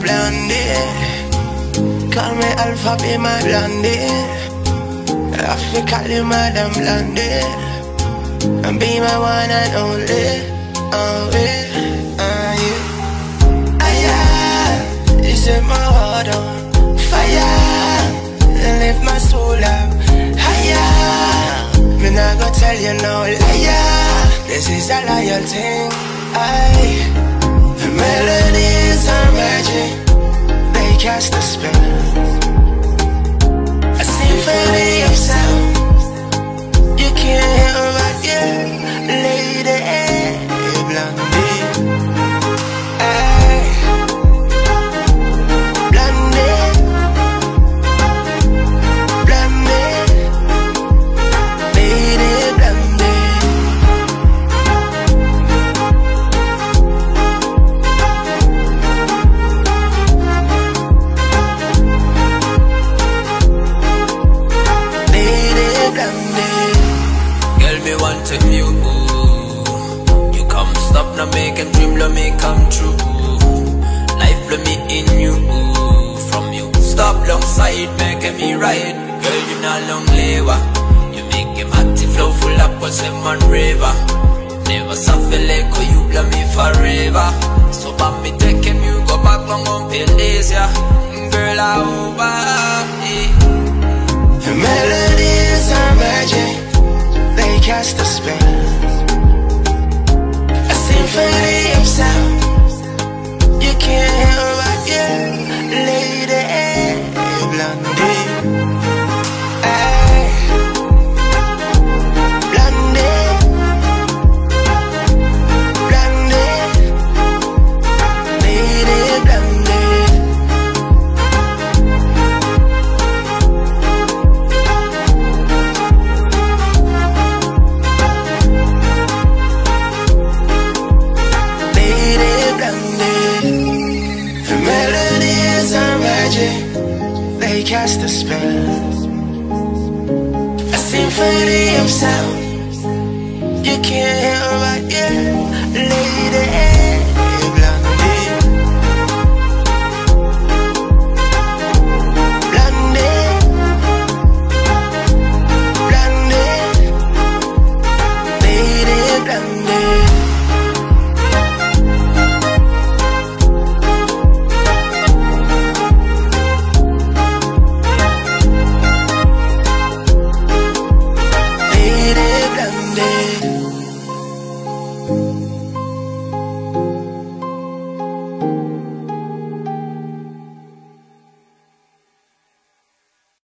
blondie. Call me Alpha, be my blondie. I feel call you Madam Blondie. And be my one and only. Oh, yeah. Uh, yeah. Ah, yeah. You set my heart on fire. Lift my soul up higher. Me not gonna tell you no liar. This is a loyal thing. I melodies me want to you. You come stop now, make a dream, let me come true. Life blow me in you. From you, stop long side, making me right. Girl, you not long labor. You make him active, flow full up, what's him on river. Never suffer like you blow me forever. So, but me they cast magic, they cast a spell. A symphony of sound, you can't hear but yeah,